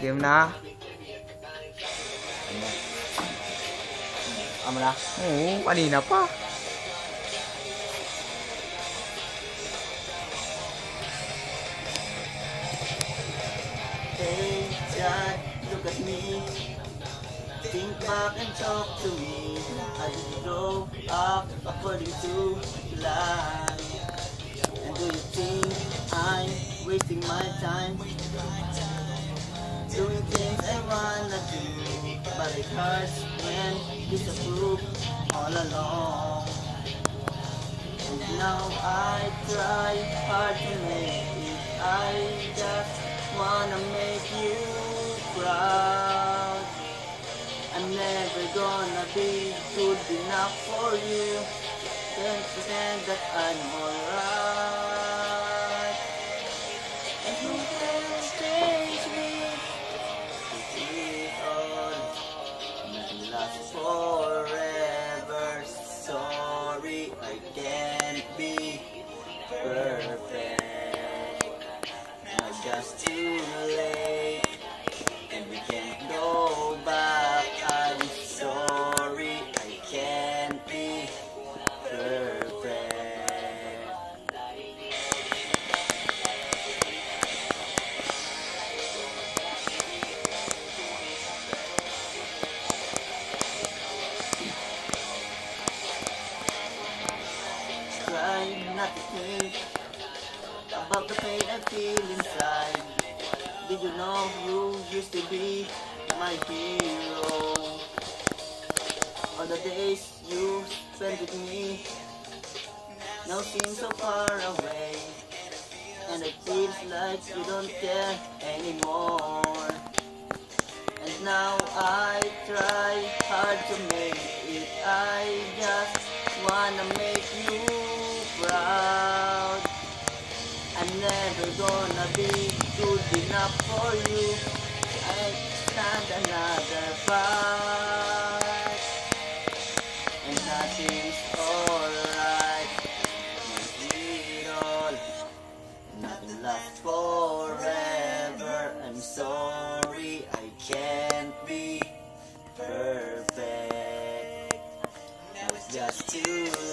Game na? Amo na? Pa. Think back and talk to me. I did grow up according to plan. And do you think I'm wasting my time? Doing things I wanna do, but it hurts when you disapprove all along. And now I try hard to make it. I just wanna make you proud. I'm never gonna be good enough for you. Can't pretend that I'm alright. Lasts forever. Sorry, I can't be perfect. Now just Try not to think about the pain I feel inside. Did you know you used to be my hero? All the days you spent with me now seem so far away. And it feels like you don't care anymore. And now I try hard to make enough for you. I stand another fight. And nothing's alright. It all. Nothing lasts forever. I'm sorry, I can't be perfect. Now it's just too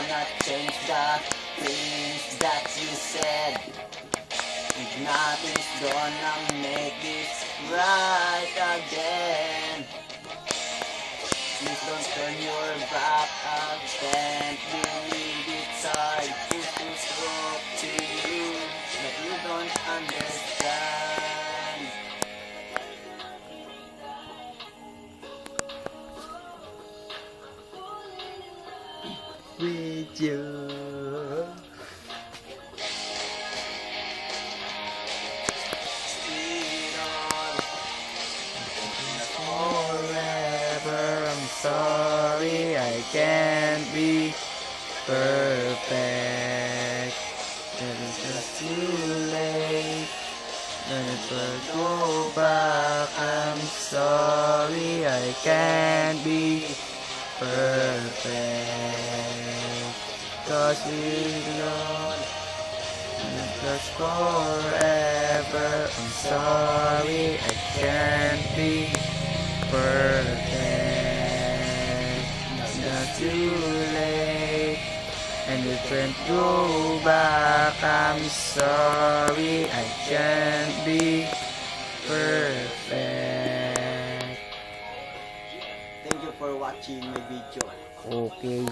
Gonna change the things that you said. Nothing's gonna make this right again. Please don't turn your back can't believe it's hard to talk to you, but you don't understand. You. Forever, I'm sorry, I can't be perfect. It is just too late. Never go back. I'm sorry, I can't be perfect. Cause know just forever. I'm sorry, I can't be perfect. It's not too late, and we can't go back. I'm sorry, I can't be perfect. Thank you for watching my video. Okay.